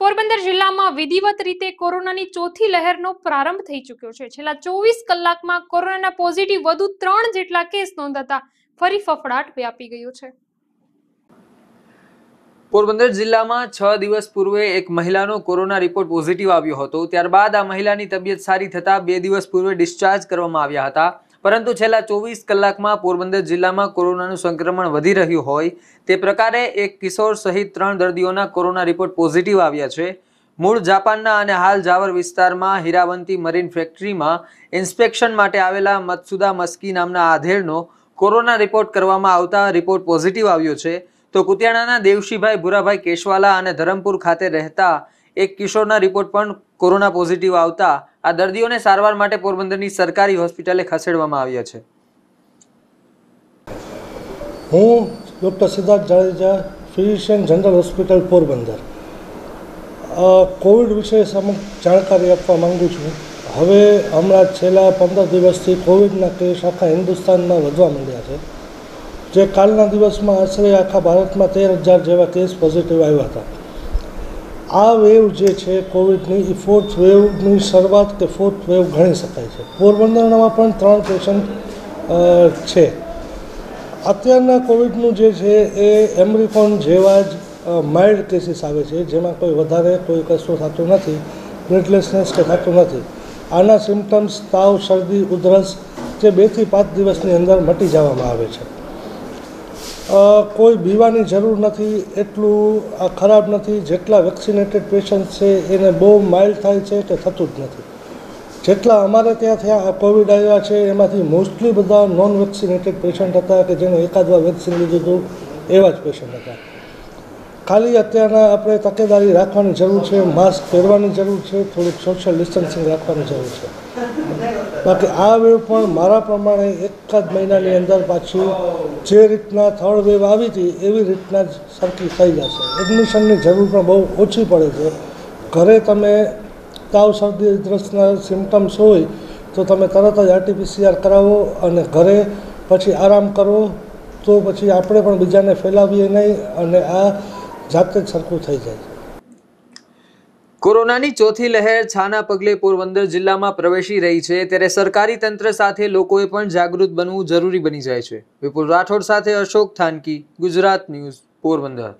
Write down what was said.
પોરબંદર જિલ્લામાં વિધિવત રીતે કોરોનાની ચોથી લહેરનો પ્રારંભ થઈ ચૂક્યો છે. છેલ્લા ચોવીસ કલાકમાં કોરોનાના પોઝિટિવ વધુ ત્રણ જેટલા કેસ નોંધાતા ફરી ફફડાટ વ્યાપી ગયો છે. પોરબંદર જિલ્લામાં છ દિવસ પૂર્વે એક મહિલાનો કોરોના રિપોર્ટ પોઝિટિવ આવ્યો હતો. ત્યારબાદ આ મહિલાની તબિયત સારી થતાં બે દિવસ પૂર્વે ડિસ્ચાર્જ કરવામાં આવ્યા હતા. પરંતુ છેલ્લા ચોવીસ કલાકમાં પોરબંદર જિલ્લામાં કોરોનાનું સંક્રમણ વધી રહ્યું હોય તે પ્રકારે એક કિશોર સહિત ત્રણ દર્દીઓના કોરોના રિપોર્ટ પોઝિટિવ આવ્યા છે. મૂળ જાપાનના અને હાલ જાવર વિસ્તારમાં હીરાવંતી મરીન ફેક્ટરીમાં ઇન્સ્પેક્શન માટે આવેલા મતસુદા મસ્કી નામના આધેડનો કોરોના રિપોર્ટ કરવામાં આવતા રિપોર્ટ પોઝિટિવ આવ્યો છે. તો કુતિયાણાના દેવશીભાઈ ભુરાભાઈ કેશવાલા અને ધરમપુર ખાતે રહેતા એક કિશોરના રિપોર્ટ પણ કોરોના પોઝિટિવ આવતા આ દર્દીઓને સારવાર માટે પોરબંદરની સરકારી હોસ્પિટલે ખસેડવામાં આવ્યા છે. હું doctor Siddharth Jadeja, physician general hospital Porbandar. COVID વિશે અમુક જાણકારી આપવા માગું છું. હવે હમણાં છેલ્લા પંદર દિવસથી કોવિડના કેસ આખા હિન્દુસ્તાનમાં વધવા માંડ્યા છે. જે કાલના દિવસમાં આશરે આખા ભારતમાં તેર હજાર જેવા કેસ પોઝિટિવ આવ્યા હતા. આ વેવ જે છે કોવિડની, એ ફોર્થ વેવની શરૂઆત કે ફોર્થ વેવ ગણી શકાય છે. પોરબંદરમાં પણ ત્રણ પેશન્ટ છે. અત્યારના કોવિડનું જે છે એ એમરિકોન જેવા જ માઇલ્ડ કેસીસ આવે છે, જેમાં કોઈ વધારે, કોઈ કશું થતું નથી બ્રેથલેસનેસ કે થતું નથી. આના સિમ્ટમ્સ તાવ, શરદી, ઉધરસ, જે બેથી પાંચ દિવસની અંદર મટી જવામાં આવે છે. કોઈ બીવાની જરૂર નથી, એટલું આ ખરાબ નથી. જેટલા વેક્સિનેટેડ પેશન્ટ છે, એને બહુ માઇલ્ડ થાય છે કે થતું જ નથી. જેટલા અમારે ત્યાં થયા કોવિડ આવ્યા છે, એમાંથી મોસ્ટલી બધા નોન વેક્સિનેટેડ પેશન્ટ હતા કે જેને એકાદ વાર વેક્સિન લીધું હતું, એવા જ પેશન્ટ હતા. ખાલી અત્યારના આપણે તકેદારી રાખવાની જરૂર છે માસ્ક પહેરવાની જરૂર છે, થોડુંક સોશિયલ ડિસ્ટન્સિંગ રાખવાની જરૂર છે. બાકી આ વેવ પણ મારા પ્રમાણે એક જ મહિનાની અંદર પાછી જે રીતના થર્ડ વેવ આવી હતી, એવી રીતના જ સરખી થઈ જશે. એડમિશનની જરૂર પણ બહુ ઓછી પડે છે. ઘરે તમે તાવ, શરદી ઉધરસના સિમ્ટમ્સ હોય, તો તમે તરત જ આરટીપીસીઆર કરાવો અને ઘરે પછી આરામ કરો, તો પછી આપણે પણ બીજાને ફેલાવીએ નહીં અને આ જાતે જ સરખું થઈ જાય કોરોનાની ચોથી લહેર છાના પગલે પોરબંદર જિલ્લામાં પ્રવેશી રહી છે ત્યારે સરકારી તંત્ર સાથે લોકોએ પણ જાગૃત બનવું જરૂરી બની જાય છે. વિપુલ રાઠોડ સાથે અશોક થાનકી, ગુજરાત ન્યૂઝ, પોરબંદર.